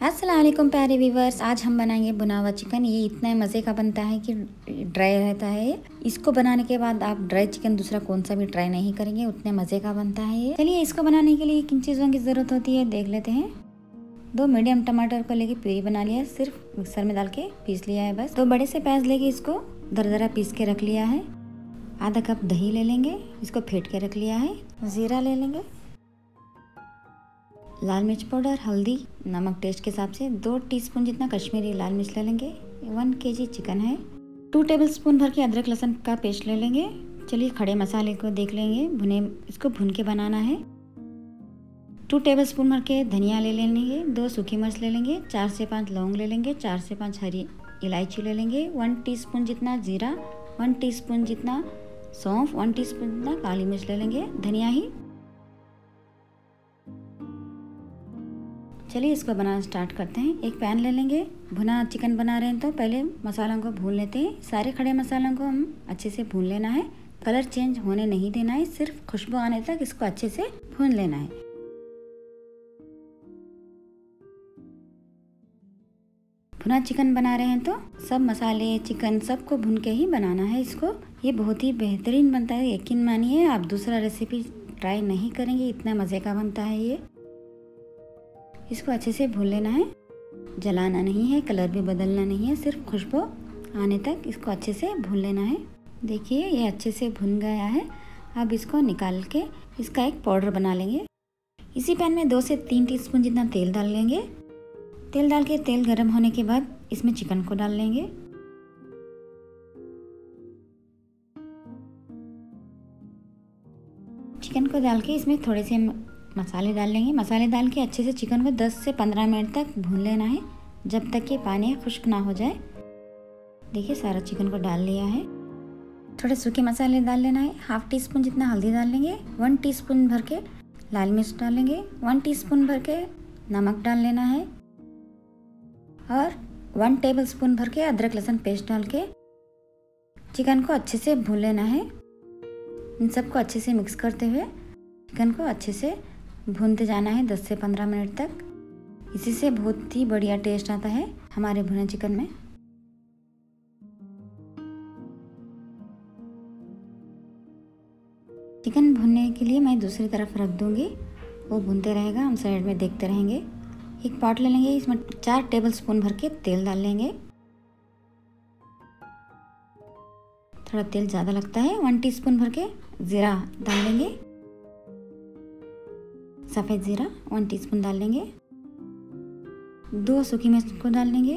असलम प्यारे व्यूवर्स आज हम बनाएँगे बुना हुआ चिकन ये इतना मज़े का बनता है कि ड्राई रहता है इसको बनाने के बाद आप ड्राई चिकन दूसरा कौन सा भी ट्राई नहीं करेंगे। उतने मज़े का बनता है ये। चलिए इसको बनाने के लिए किन चीज़ों की ज़रूरत होती है, देख लेते हैं। दो मीडियम टमाटर को लेके प्यूरी बना लिया सिर्फ़ मिक्सर में डाल के पीस लिया है बस। दो बड़े से प्याज लेके इसको दर पीस के रख लिया है। आधा कप दही ले लेंगे। इसको फेंट के रख लिया है। ज़ीरा ले लेंगे। लाल मिर्च पाउडर, हल्दी, नमक टेस्ट के हिसाब से दो टीस्पून जितना कश्मीरी लाल मिर्च ले लेंगे। वन केजी चिकन है। टू टेबल स्पून भर के अदरक लहसुन का पेस्ट ले लेंगे। चलिए खड़े मसाले को देख लेंगे। भुने, इसको भुन के बनाना है। टू टेबल स्पून भर के धनिया ले लेंगे। दो सूखी मिर्च ले लेंगे। चार से पाँच लौंग ले लेंगे। चार से पाँच हरी इलायची ले लेंगे। वन टीस्पून जितना जीरा वन टीस्पून जितना सौंफ वन टीस्पून जितना काली मिर्च ले लेंगे। धनिया ही चलिए इसको बनाना स्टार्ट करते हैं। एक पैन ले लेंगे। भुना चिकन बना रहे हैं तो पहले मसालों को भून लेते हैं। सारे खड़े मसालों को हम अच्छे से भून लेना है। कलर चेंज होने नहीं देना है। सिर्फ़ खुशबू आने तक इसको अच्छे से भून लेना है। भुना चिकन बना रहे हैं तो सब मसाले चिकन सबको भून के ही बनाना है इसको। ये बहुत ही बेहतरीन बनता है। यकीन मानिए, आप दूसरा रेसिपी ट्राई नहीं करेंगे। इतना मज़े का बनता है ये। इसको अच्छे से भून लेना है। जलाना नहीं है, कलर भी बदलना नहीं है, सिर्फ़ खुशबू आने तक इसको अच्छे से भून लेना है। देखिए, ये अच्छे से भुन गया है। अब इसको निकाल के इसका एक पाउडर बना लेंगे। इसी पैन में दो से तीन टीस्पून जितना तेल डाल लेंगे। तेल डाल के तेल गर्म होने के बाद इसमें चिकन को डाल लेंगे। चिकन को डाल के इसमें थोड़े से मसाले डाल लेंगे। मसाले डाल के अच्छे से चिकन को 10 से 15 मिनट तक भून लेना है, जब तक कि पानी खुश्क ना हो जाए। देखिए, सारा चिकन को डाल लिया है। थोड़े सूखे मसाले डाल लेना है। हाफ़ टी स्पून जितना हल्दी डाल लेंगे, वन टीस्पून भर के लाल मिर्च डालेंगे वन टीस्पून भर के नमक डाल लेना है और वन टेबल स्पून भर के अदरक लहसुन पेस्ट डाल के चिकन को अच्छे से भून लेना है। इन सबको अच्छे से मिक्स करते हुए चिकन को अच्छे से भूनते जाना है 10 से 15 मिनट तक। इसी से बहुत ही बढ़िया टेस्ट आता है हमारे भुने चिकन में। चिकन भुनने के लिए मैं दूसरी तरफ़ रख दूँगी। वो भूनते रहेगा, हम साइड में देखते रहेंगे। एक पॉट ले लेंगे, इसमें चार टेबल स्पून भर के तेल डाल लेंगे। थोड़ा तेल ज़्यादा लगता है वन टीस्पून भर के ज़ीरा डाल लेंगे। सफ़ेद ज़ीरा वन टीस्पून डाल लेंगे। दो सूखी मिर्च को डाल लेंगे।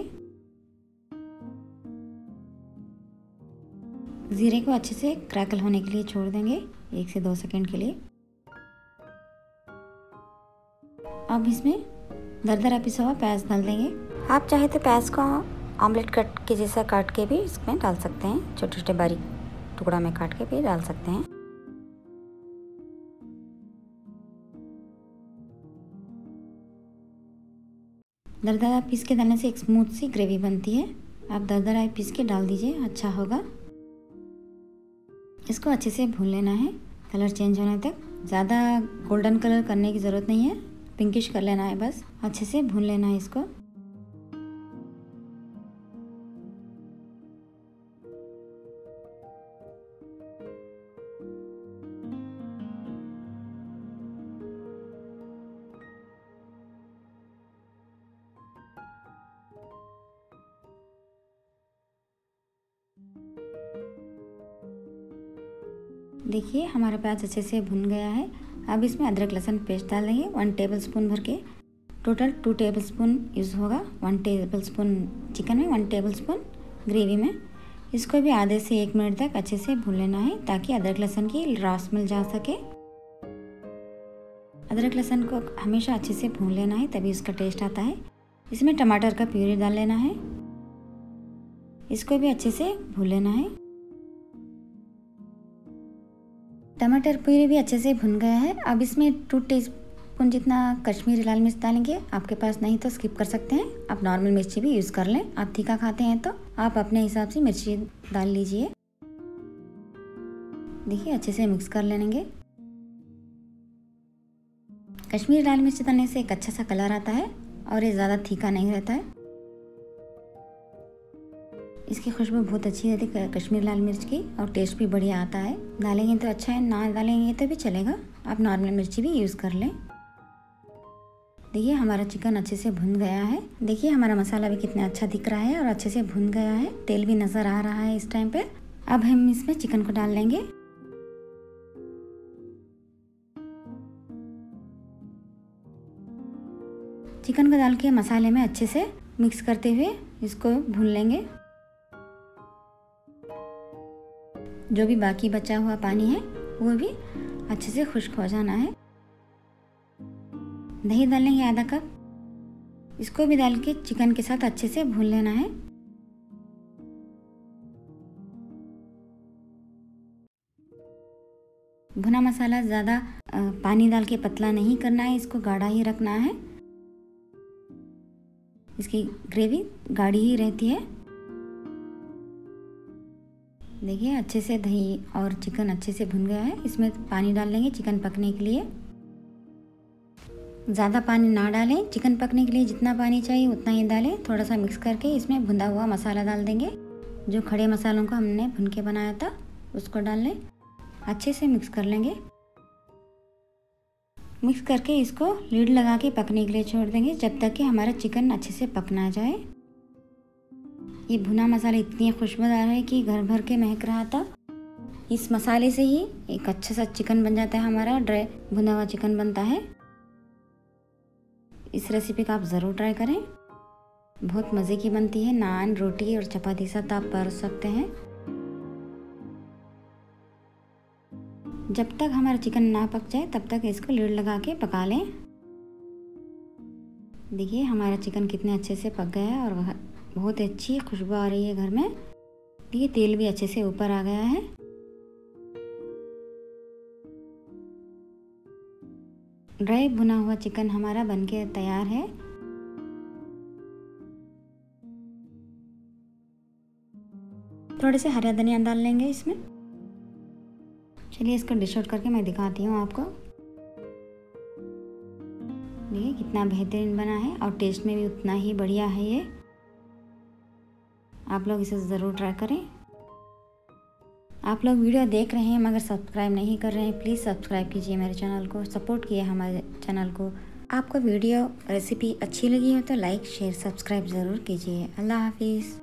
ज़ीरे को अच्छे से क्रैकल होने के लिए छोड़ देंगे, एक से दो सेकंड के लिए। अब इसमें दरदरा पिसा हुआ प्याज डाल देंगे। आप चाहे तो प्याज को ऑमलेट कट के जैसा काट के भी इसमें डाल सकते हैं छोटे छोटे बारीक टुकड़ा में काट के भी डाल सकते हैं। दरदरा पीस के डालने से एक स्मूथ सी ग्रेवी बनती है। आप दरदरा पीस के डाल दीजिए अच्छा होगा। इसको अच्छे से भून लेना है। कलर चेंज होने तक। ज़्यादा गोल्डन कलर करने की ज़रूरत नहीं है। पिंकिश कर लेना है बस। अच्छे से भून लेना है इसको। देखिए, हमारा प्याज अच्छे से भुन गया है। अब इसमें अदरक, लहसुन पेस्ट डाल देंगे, वन टेबल स्पून भर के। Total two tablespoon use होगा। वन टेबल स्पून चिकन में, वन टेबल स्पून ग्रेवी में। इसको भी आधे से एक मिनट तक अच्छे से भून लेना है, ताकि अदरक, लहसुन की रस मिल जा सके। अदरक, लहसुन को हमेशा अच्छे से भून लेना है, तभी उसका टेस्ट आता है। इसमें टमाटर का प्यूरी डाल लेना है। इसको भी अच्छे से भून लेना है। टमाटर प्यूरी भी अच्छे से भुन गया है। अब इसमें टू टी स्पून जितना कश्मीरी लाल मिर्च डालेंगे। आपके पास नहीं तो स्किप कर सकते हैं। आप नॉर्मल मिर्ची भी यूज़ कर लें। आप तीखा खाते हैं तो आप अपने हिसाब से मिर्ची डाल लीजिए। देखिए, अच्छे से मिक्स कर लेंगे। कश्मीरी लाल मिर्च डालने से एक अच्छा सा कलर आता है और ये ज़्यादा तीखा नहीं रहता है। इसकी खुशबू बहुत अच्छी रहती है कश्मीर लाल मिर्च की, और टेस्ट भी बढ़िया आता है। डालेंगे तो अच्छा है, ना डालेंगे तो भी चलेगा। आप नॉर्मल मिर्ची भी यूज़ कर लें। देखिए, हमारा चिकन अच्छे से भुन गया है। देखिए, हमारा मसाला भी कितना अच्छा दिख रहा है और अच्छे से भुन गया है। तेल भी नज़र आ रहा है इस टाइम पर अब हम इसमें चिकन को डाल लेंगे। चिकन को डाल के मसाले में अच्छे से मिक्स करते हुए इसको भून लेंगे। जो भी बाकी बचा हुआ पानी है, वो भी अच्छे से खुश्क हो जाना है। दही डालेंगे आधा कप। इसको भी डाल के चिकन के साथ अच्छे से भून लेना है। भुना मसाला ज़्यादा पानी डाल के पतला नहीं करना है, इसको गाढ़ा ही रखना है। इसकी ग्रेवी गाढ़ी ही रहती है। देखिए, अच्छे से दही और चिकन अच्छे से भुन गया है। इसमें पानी डाल लेंगे चिकन पकने के लिए। ज़्यादा पानी ना डालें। चिकन पकने के लिए जितना पानी चाहिए उतना ही डालें। थोड़ा सा मिक्स करके इसमें भुंदा हुआ मसाला डाल देंगे। जो खड़े मसालों को हमने भुन के बनाया था, उसको डाल लें। अच्छे से मिक्स कर लेंगे। मिक्स करके इसको लीड लगा के पकने के लिए छोड़ देंगे, जब तक कि हमारा चिकन अच्छे से पकना जाए। ये भुना मसाला इतनी खुशबूदार है कि घर भर के महक रहा था। इस मसाले से ही एक अच्छा सा चिकन बन जाता है हमारा, ड्राई भुना हुआ चिकन बनता है। इस रेसिपी का आप ज़रूर ट्राई करें। बहुत मज़े की बनती है, नान, रोटी और चपाती साथ आप परोस सकते हैं। जब तक हमारा चिकन ना पक जाए, तब तक इसको लीड लगा के पका लें। देखिए, हमारा चिकन कितने अच्छे से पक गया है और बहुत अच्छी खुशबू आ रही है घर में। देखिए तेल भी अच्छे से ऊपर आ गया है। ड्राई भुना हुआ चिकन हमारा बनके तैयार है। थोड़े से हरा धनिया डाल लेंगे इसमें। चलिए इसको डिश आउट करके मैं दिखाती हूँ आपको। देखिए कितना बेहतरीन बना है और टेस्ट में भी उतना ही बढ़िया है ये। आप लोग इसे ज़रूर ट्राई करें। आप लोग वीडियो देख रहे हैं, मगर सब्सक्राइब नहीं कर रहे हैं प्लीज़ सब्सक्राइब कीजिए मेरे चैनल को सपोर्ट किए हमारे चैनल को। आपको वीडियो रेसिपी अच्छी लगी हो तो लाइक शेयर सब्सक्राइब ज़रूर कीजिए। अल्लाह हाफिज़।